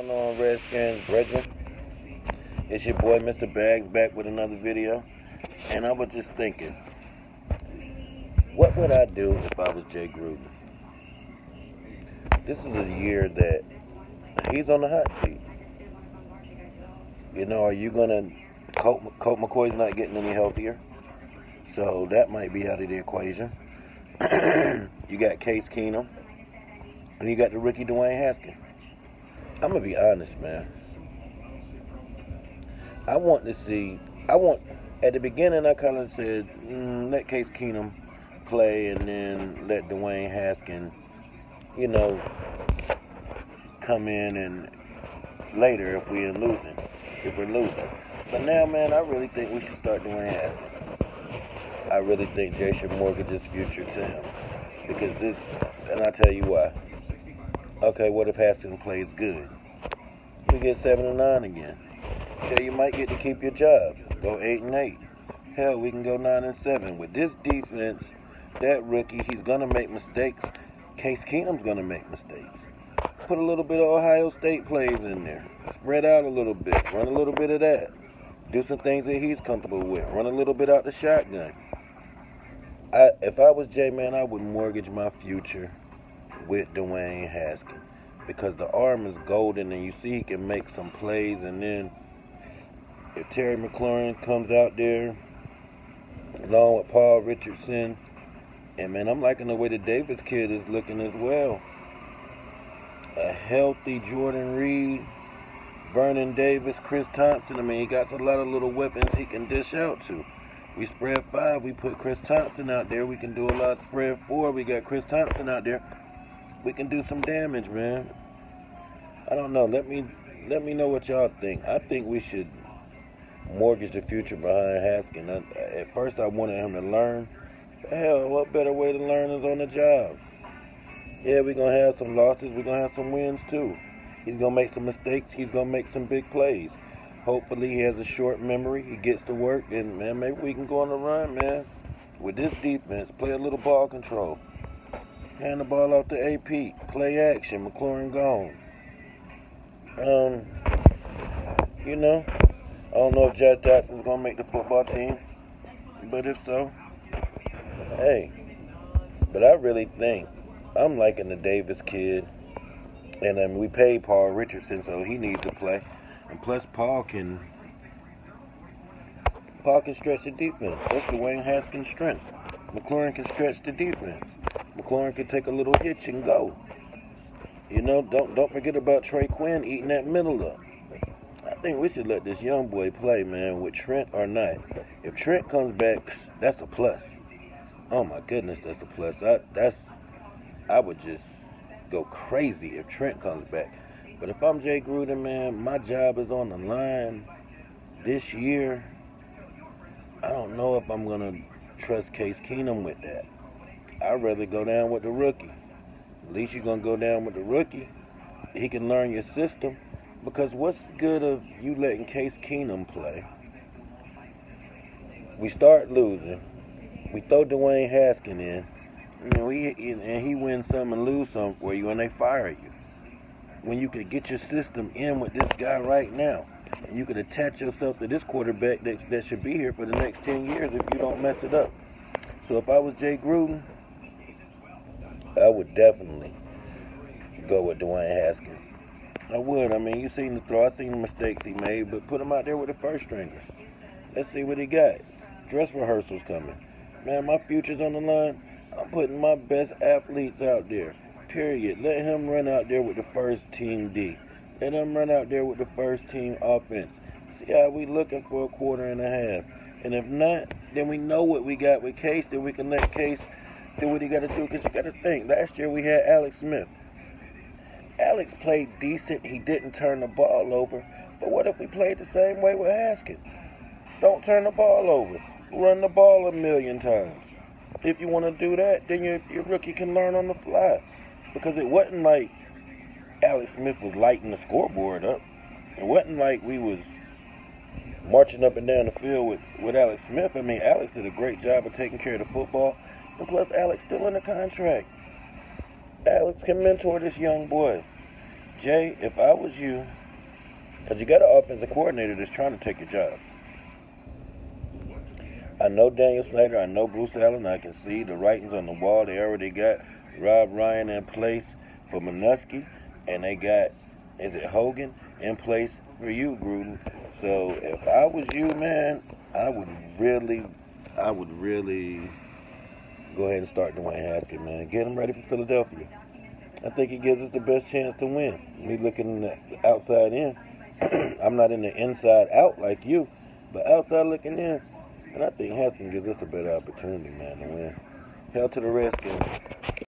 going on, Redskins brethren? It's your boy, Mr. Bags, back with another video. And I was just thinking, what would I do if I was Jay Gruden? This is a year that he's on the hot seat. You know, are you going to, Colt, Colt McCoy's not getting any healthier. So that might be out of the equation. you got Case Keenum. And you got the rookie Dwayne Haskins. I'm gonna be honest, man. I want to see. I want. At the beginning, I kind of said, mm, let Case Keenum play, and then let Dwayne Haskins, you know, come in and later if we're losing, if we're losing. But now, man, I really think we should start Dwayne Haskins. I really think Jay should mortgage his future to him because this, and I tell you why. Okay, what if Haskins plays good? We get seven and nine again. Okay, you might get to keep your job. Go eight and eight. Hell, we can go nine and seven. With this defense, that rookie, he's gonna make mistakes. Case Keenum's gonna make mistakes. Put a little bit of Ohio State plays in there. Spread out a little bit. Run a little bit of that. Do some things that he's comfortable with. Run a little bit out the shotgun. I, if I was Jay, man, I would mortgage my future with Dwayne Haskins because the arm is golden and you see he can make some plays and then if Terry McLaurin comes out there along with Paul Richardson and man I'm liking the way the Davis kid is looking as well. A healthy Jordan Reed, Vernon Davis, Chris Thompson. I mean he got a lot of little weapons he can dish out to. We spread five, we put Chris Thompson out there, we can do a lot of spread four, we got Chris Thompson out there we can do some damage, man. I don't know. Let me let me know what y'all think. I think we should mortgage the future behind Haskins. I, at first, I wanted him to learn. Hell, what better way to learn is on the job? Yeah, we're gonna have some losses. We're gonna have some wins too. He's gonna make some mistakes. He's gonna make some big plays. Hopefully, he has a short memory. He gets to work, and man, maybe we can go on a run, man. With this defense, play a little ball control. Hand the ball off to AP. Play action. McLaurin gone. Um, you know, I don't know if Jack Jackson's gonna make the football team, but if so, hey. But I really think I'm liking the Davis kid, and um, we paid Paul Richardson, so he needs to play. And plus, Paul can Paul can stretch the defense. That's the Wayne Haskins' strength. McLaurin can stretch the defense. McLaurin can take a little hitch and go. You know, don't don't forget about Trey Quinn eating that middle up. I think we should let this young boy play, man, with Trent or not. If Trent comes back, that's a plus. Oh my goodness, that's a plus. I that's I would just go crazy if Trent comes back. But if I'm Jay Gruden, man, my job is on the line this year. I don't know if I'm gonna trust Case Keenum with that. I'd rather go down with the rookie. At least you're gonna go down with the rookie. He can learn your system. Because what's good of you letting Case Keenum play? We start losing. We throw Dwayne Haskins in. You know, he, and he wins some and lose some for you, and they fire you. When you could get your system in with this guy right now, and you could attach yourself to this quarterback that, that should be here for the next 10 years if you don't mess it up. So if I was Jay Gruden, I would definitely go with Dwayne Haskins. I would. I mean, you seen the throw. I seen the mistakes he made, but put him out there with the first stringers. Let's see what he got. Dress rehearsals coming. Man, my future's on the line. I'm putting my best athletes out there. Period. Let him run out there with the first team D. Let him run out there with the first team offense. See how we looking for a quarter and a half. And if not, then we know what we got with Case. Then we can let Case do what he got to do. Because you got to think, last year we had Alex Smith. Alex played decent. He didn't turn the ball over. But what if we played the same way with Haskins? Don't turn the ball over. Run the ball a million times. If you want to do that, then your, your rookie can learn on the fly. Because it wasn't like Alex Smith was lighting the scoreboard up. It wasn't like we was marching up and down the field with, with Alex Smith. I mean, Alex did a great job of taking care of the football. And plus, Alex still in the contract. Alex can mentor this young boy. Jay, if I was you, because you got an offensive coordinator that's trying to take your job. I know Daniel Snyder. I know Bruce Allen. I can see the writings on the wall. They already got Rob Ryan in place for Manusky, and they got is it Hogan in place for you, Gruden. So if I was you, man, I would really, I would really go ahead and start Dwayne Haskins, man. Get him ready for Philadelphia. I think he gives us the best chance to win. Me looking outside in. I'm not in the inside out like you, but outside looking in. And I think Haskins gives us a better opportunity, man, to win. Hell to the Redskins.